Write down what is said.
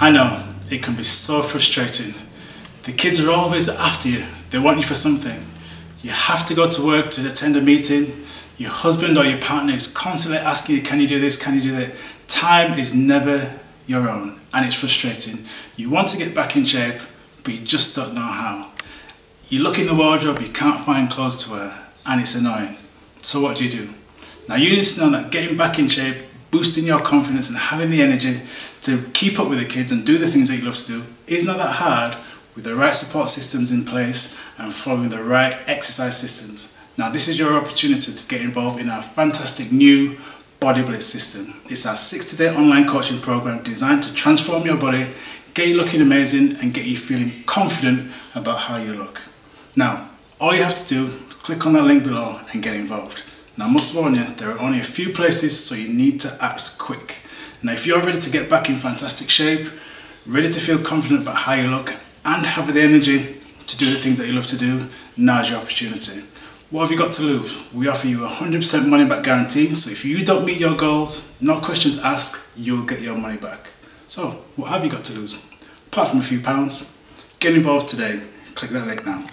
I know, it can be so frustrating. The kids are always after you. They want you for something. You have to go to work to attend a meeting. Your husband or your partner is constantly asking you, can you do this, can you do that? Time is never your own and it's frustrating. You want to get back in shape, but you just don't know how. You look in the wardrobe, you can't find clothes to wear and it's annoying. So what do you do? Now you need to know that getting back in shape, boosting your confidence and having the energy to keep up with the kids and do the things that you love to do is not that hard with the right support systems in place and following the right exercise systems. Now this is your opportunity to get involved in our fantastic new Body Blitz system. It's our 60 day online coaching program designed to transform your body, get you looking amazing and get you feeling confident about how you look. Now, all you have to do is click on that link below and get involved. Now I must warn you, there are only a few places so you need to act quick. Now if you're ready to get back in fantastic shape, ready to feel confident about how you look and have the energy to do the things that you love to do, now's your opportunity. What have you got to lose? We offer you a 100% money back guarantee, so if you don't meet your goals, no questions asked, you'll get your money back. So, what have you got to lose? Apart from a few pounds, get involved today. Click that link now.